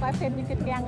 qua phim như kinh gan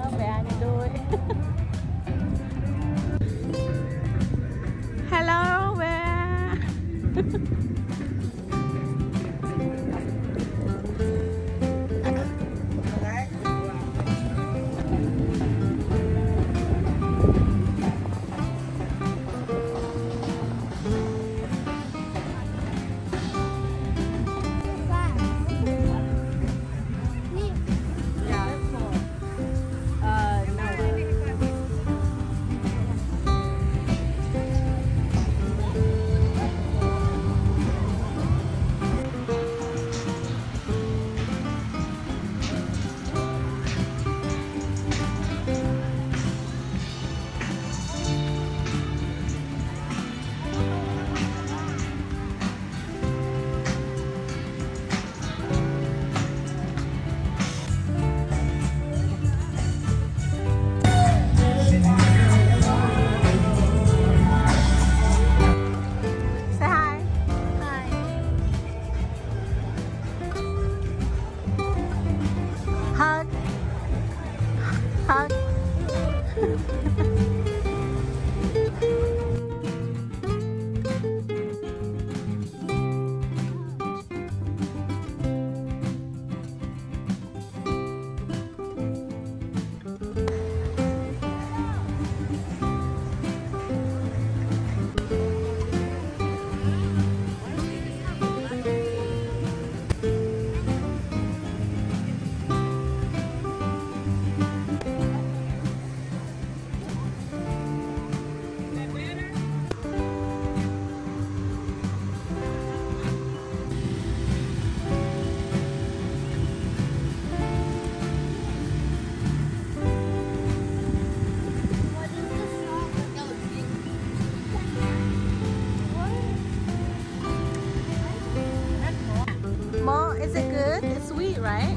right?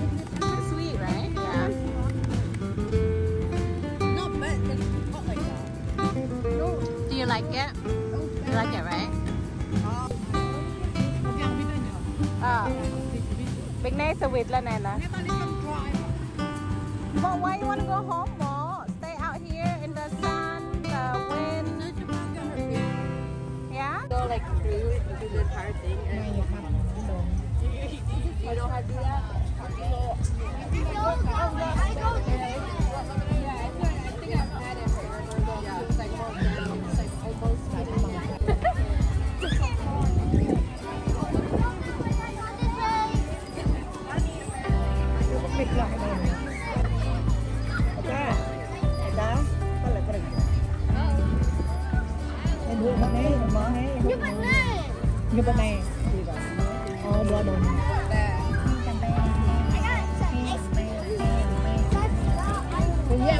Sweet, right? Yeah. No, but Not like that. No. Do you like it? You like it, right? Ah. ah. Big night sa wait la nana. But why you want to go home, Mo? Stay out here in the sun, the wind. Yeah? Go like through, do the entire thing. And... Bịch lại này Như bên này Như bên này oh dua dong. Iya,